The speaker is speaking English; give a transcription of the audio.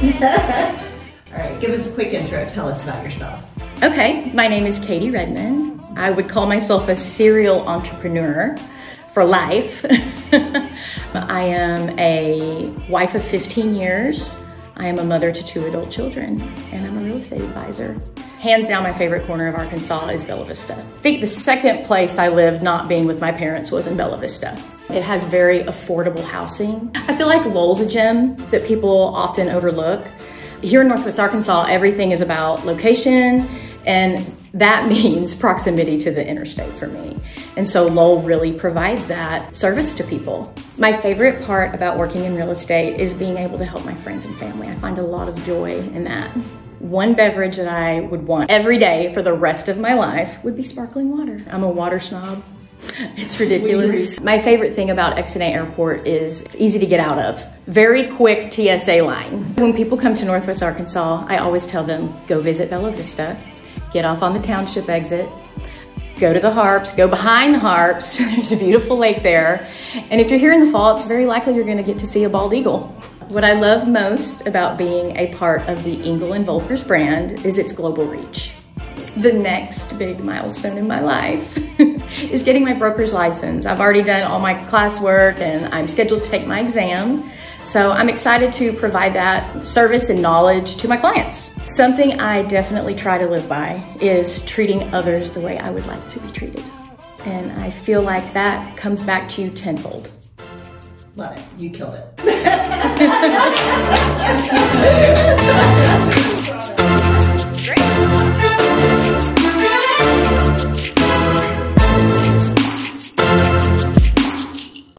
All right, give us a quick intro. Tell us about yourself. Okay, my name is Katie Redman. I would call myself a serial entrepreneur for life. I am a wife of 15 years. I am a mother to two adult children, and I'm a real estate advisor. Hands down, my favorite corner of Arkansas is Bella Vista. I think the second place I lived not being with my parents was in Bella Vista. It has very affordable housing. I feel like Lowell's a gem that people often overlook. Here in Northwest Arkansas, everything is about location and that means proximity to the interstate for me. And so Lowell really provides that service to people. My favorite part about working in real estate is being able to help my friends and family. I find a lot of joy in that. One beverage that I would want every day for the rest of my life would be sparkling water. I'm a water snob. It's ridiculous. My favorite thing about XNA Airport is it's easy to get out of. Very quick TSA line. When people come to Northwest Arkansas, I always tell them, go visit Bella Vista, get off on the township exit, go to the Harps, go behind the Harps. There's a beautiful lake there. And if you're here in the fall, it's very likely you're gonna get to see a bald eagle. What I love most about being a part of the Engel and Völkers brand is its global reach. The next big milestone in my life is getting my broker's license. I've already done all my classwork and I'm scheduled to take my exam. So I'm excited to provide that service and knowledge to my clients. Something I definitely try to live by is treating others the way I would like to be treated. And I feel like that comes back to you tenfold. Love it. You killed it.